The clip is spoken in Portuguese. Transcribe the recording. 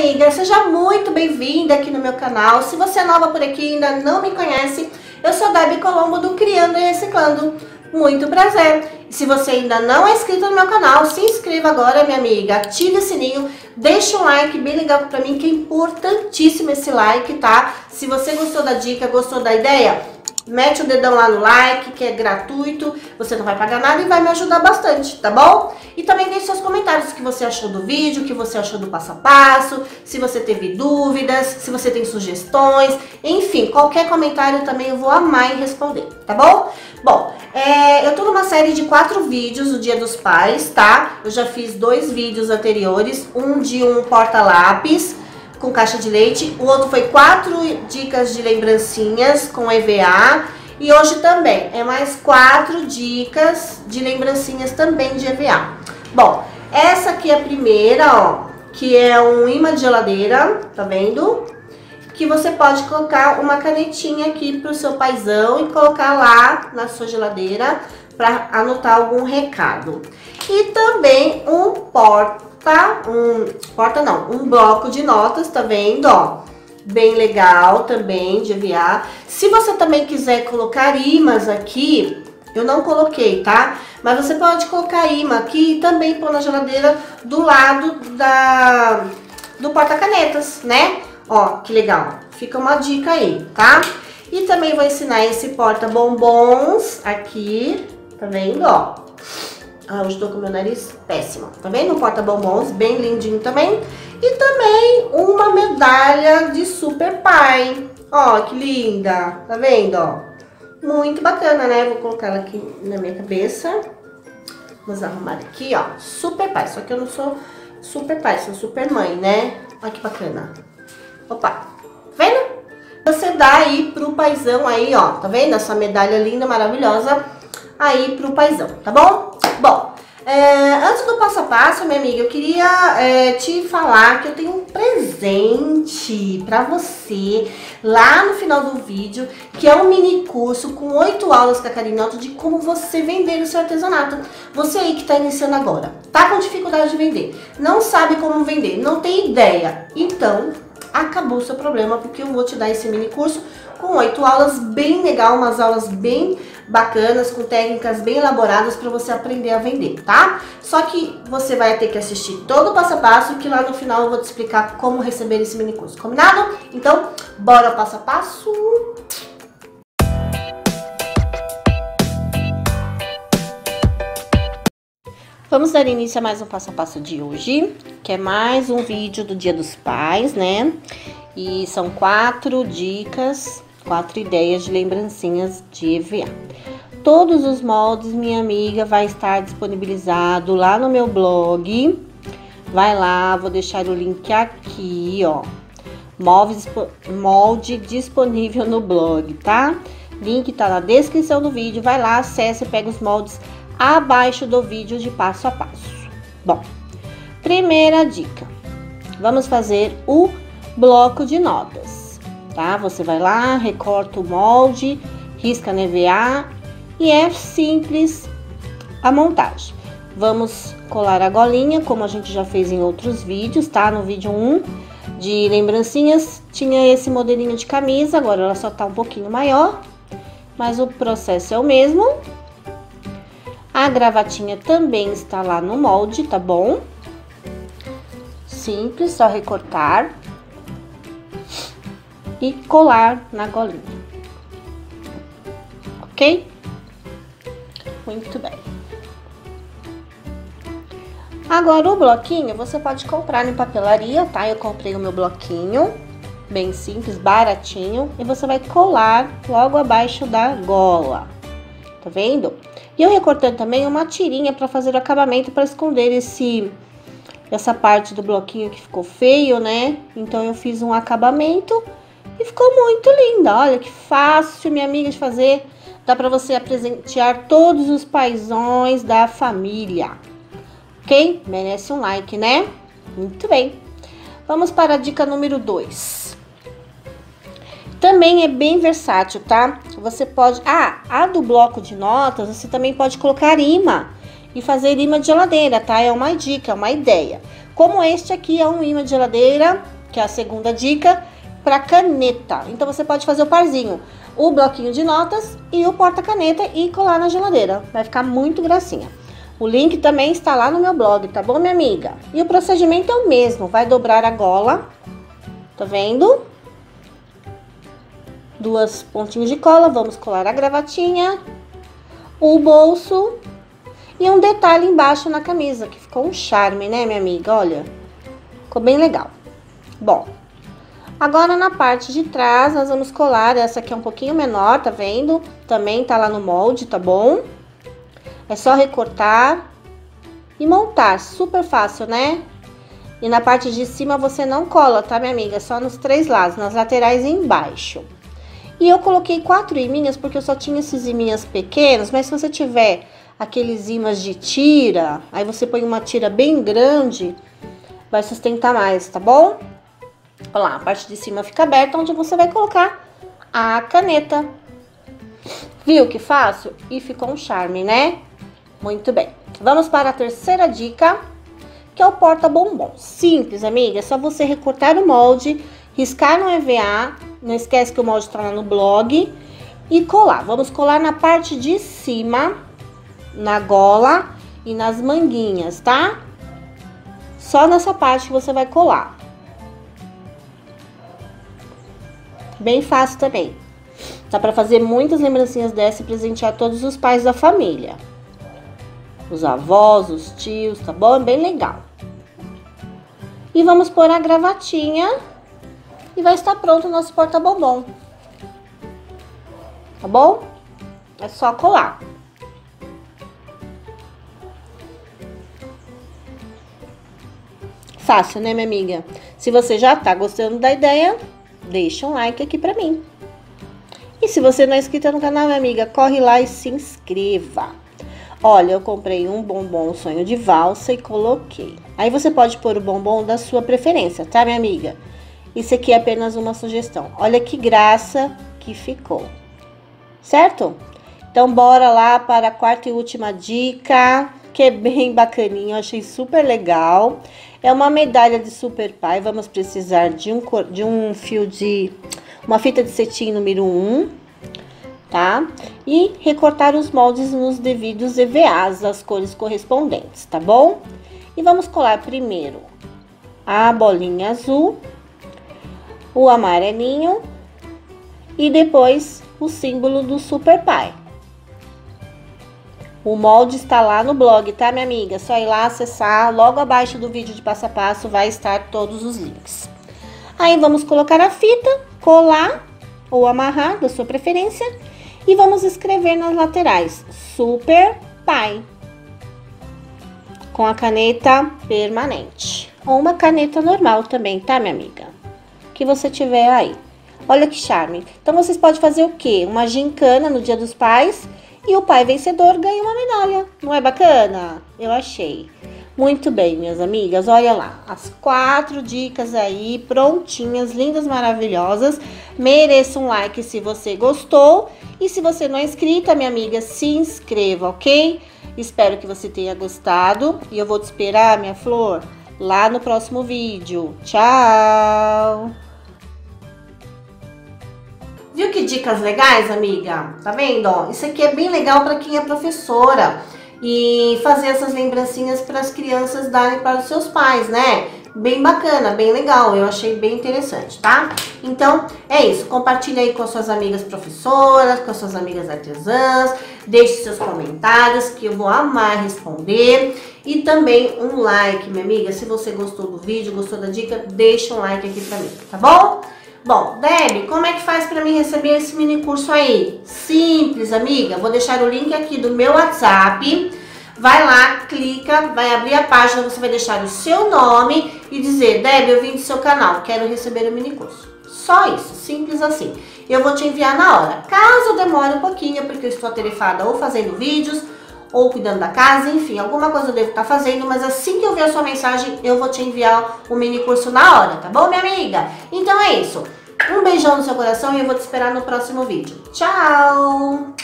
amiga, seja muito bem-vinda aqui no meu canal. Se você é nova por aqui e ainda não me conhece, eu sou Debbie Colombo do Criando e Reciclando. Muito prazer! Se você ainda não é inscrito no meu canal, se inscreva agora, minha amiga. Ative o sininho, deixa um like bem legal pra mim, que é importantíssimo esse like, tá? Se você gostou da dica, gostou da ideia, Mete o dedão lá no like, que é gratuito, você não vai pagar nada e vai me ajudar bastante, tá bom? E também deixe seus comentários, o que você achou do vídeo, o que você achou do passo a passo, se você teve dúvidas, se você tem sugestões, enfim, qualquer comentário também eu vou amar em responder, tá bom? Bom, é, eu tô numa série de quatro vídeos do Dia dos Pais, tá? Eu já fiz dois vídeos anteriores, um de um porta-lápis, com caixa de leite. O outro foi quatro dicas de lembrancinhas com EVA. E hoje também é mais quatro dicas de lembrancinhas também de EVA. Bom, essa aqui é a primeira, ó, que é um imã de geladeira, tá vendo? Que você pode colocar uma canetinha aqui pro seu paizão e colocar lá na sua geladeira para anotar algum recado. E também um porta tá? Um, porta não, um bloco de notas, tá vendo, ó? Bem legal também de enviar. Se você também quiser colocar imãs aqui, eu não coloquei, tá? Mas você pode colocar imã aqui e também pôr na geladeira do lado da, do porta-canetas, né? Ó, que legal. Fica uma dica aí, tá? E também vou ensinar esse porta-bombons aqui, tá vendo, ó? Ah, hoje tô com meu nariz péssimo. Tá vendo? Um porta-bombons, bem lindinho também. E também uma medalha de super pai. Ó, que linda. Tá vendo, ó? Muito bacana, né? Vou colocar ela aqui na minha cabeça. Vamos arrumar aqui, ó. Super pai. Só que eu não sou super pai, sou super mãe, né? Olha que bacana. Opa. Tá vendo? Você dá aí pro paizão aí, ó. Tá vendo? Essa medalha linda, maravilhosa aí pro paizão, tá bom? Bom, é, antes do passo a passo, minha amiga, eu queria é, te falar que eu tenho um presente para você lá no final do vídeo, que é um mini curso com oito aulas com a Karinoto de como você vender o seu artesanato. Você aí que está iniciando agora, tá com dificuldade de vender, não sabe como vender, não tem ideia, então acabou o seu problema, porque eu vou te dar esse mini curso com oito aulas bem legal, umas aulas bem bacanas, com técnicas bem elaboradas para você aprender a vender, tá? Só que você vai ter que assistir todo o passo a passo, que lá no final eu vou te explicar como receber esse mini curso, combinado? Então, bora passo a passo! Vamos dar início a mais um passo a passo de hoje, que é mais um vídeo do Dia dos Pais, né? E são quatro dicas quatro ideias de lembrancinhas de EVA. Todos os moldes, minha amiga, vai estar disponibilizado lá no meu blog. Vai lá, vou deixar o link aqui, ó. molde disponível no blog, tá? Link tá na descrição do vídeo. Vai lá, acesse e pega os moldes abaixo do vídeo de passo a passo. Bom, primeira dica. Vamos fazer o bloco de notas tá? Você vai lá, recorta o molde, risca NVA e é simples a montagem. Vamos colar a golinha, como a gente já fez em outros vídeos, tá? No vídeo 1 de lembrancinhas, tinha esse modelinho de camisa, agora ela só tá um pouquinho maior, mas o processo é o mesmo. A gravatinha também está lá no molde, tá bom? Simples, só recortar e colar na golinha. Ok? Muito bem. Agora o bloquinho você pode comprar em papelaria, tá? Eu comprei o meu bloquinho, bem simples, baratinho, e você vai colar logo abaixo da gola. Tá vendo? E eu recortei também uma tirinha para fazer o acabamento para esconder esse essa parte do bloquinho que ficou feio, né? Então eu fiz um acabamento e ficou muito linda. Olha que fácil, minha amiga, de fazer. Dá para você presentear todos os paisões da família. Ok? Merece um like, né? Muito bem. Vamos para a dica número 2. Também é bem versátil, tá? Você pode... Ah, a do bloco de notas, você também pode colocar imã e fazer imã de geladeira, tá? É uma dica, é uma ideia. como este aqui é um imã de geladeira, que é a segunda dica, para caneta. Então você pode fazer o parzinho, o bloquinho de notas e o porta-caneta e colar na geladeira. Vai ficar muito gracinha. O link também está lá no meu blog, tá bom, minha amiga? E o procedimento é o mesmo, vai dobrar a gola, tá vendo? Duas pontinhos de cola, vamos colar a gravatinha, o bolso e um detalhe embaixo na camisa, que ficou um charme, né, minha amiga? Olha, ficou bem legal. Bom, agora na parte de trás nós vamos colar, essa aqui é um pouquinho menor, tá vendo? Também tá lá no molde, tá bom? É só recortar e montar, super fácil, né? E na parte de cima você não cola, tá, minha amiga? Só nos três lados, nas laterais e embaixo. E eu coloquei quatro iminhas porque eu só tinha esses iminhas pequenos, mas se você tiver aqueles imãs de tira, aí você põe uma tira bem grande, vai sustentar mais, tá bom? Olha lá, a parte de cima fica aberta, onde você vai colocar a caneta. Viu que fácil? E ficou um charme, né? Muito bem. Vamos para a terceira dica, que é o porta-bombom. Simples, amiga. É só você recortar o molde, riscar no EVA. Não esquece que o molde está lá no blog. E colar. Vamos colar na parte de cima, na gola e nas manguinhas, tá? Só nessa parte que você vai colar. Bem fácil também. Dá para fazer muitas lembrancinhas dessa e presentear todos os pais da família os avós, os tios, tá bom? É bem legal. E vamos pôr a gravatinha e vai estar pronto o nosso porta-bombom. Tá bom? É só colar. Fácil, né, minha amiga? Se você já tá gostando da ideia, deixa um like aqui pra mim. E se você não é inscrita no canal, minha amiga, corre lá e se inscreva. Olha, eu comprei um bombom sonho de valsa e coloquei. Aí você pode pôr o bombom da sua preferência, tá, minha amiga? Isso aqui é apenas uma sugestão. Olha que graça que ficou. Certo? Então, bora lá para a quarta e última dica, que é bem bacaninho, achei super legal. É uma medalha de super pai, vamos precisar de um, de um fio de... Uma fita de cetim número 1, tá? E recortar os moldes nos devidos EVAs, das cores correspondentes, tá bom? E vamos colar primeiro a bolinha azul, o amarelinho e depois o símbolo do Super Pai. O molde está lá no blog, tá, minha amiga? Só ir lá acessar, logo abaixo do vídeo de passo a passo vai estar todos os links. Aí vamos colocar a fita, colar ou amarrar, da sua preferência, e vamos escrever nas laterais Super Pai com a caneta permanente ou uma caneta normal também, tá, minha amiga? Que você tiver aí. Olha que charme. Então vocês podem fazer o quê? Uma gincana no Dia dos Pais e o pai vencedor ganha uma medalha. Não é bacana? Eu achei. Muito bem, minhas amigas, olha lá, as quatro dicas aí prontinhas, lindas, maravilhosas. Mereça um like se você gostou e se você não é inscrita, minha amiga, se inscreva, ok? Espero que você tenha gostado e eu vou te esperar, minha flor, lá no próximo vídeo. Tchau! Viu que dicas legais, amiga? Tá vendo? Isso aqui é bem legal para quem é professora e fazer essas lembrancinhas para as crianças darem para os seus pais, né? Bem bacana, bem legal, eu achei bem interessante, tá? Então, é isso, compartilha aí com as suas amigas professoras, com as suas amigas artesãs, deixe seus comentários que eu vou amar responder e também um like, minha amiga, se você gostou do vídeo, gostou da dica, deixa um like aqui pra mim, tá bom? Bom, Deb, como é que faz para mim receber esse mini curso aí? Simples, amiga. Vou deixar o link aqui do meu WhatsApp. Vai lá, clica, vai abrir a página, você vai deixar o seu nome e dizer, Deb, eu vim do seu canal, quero receber o mini curso. Só isso, simples assim. Eu vou te enviar na hora. Caso demore um pouquinho, porque eu estou atarefada ou fazendo vídeos, ou cuidando da casa, enfim, alguma coisa eu devo estar fazendo, mas assim que eu ver a sua mensagem, eu vou te enviar o mini curso na hora, tá bom, minha amiga? Então é isso. Um beijão no seu coração e eu vou te esperar no próximo vídeo. Tchau!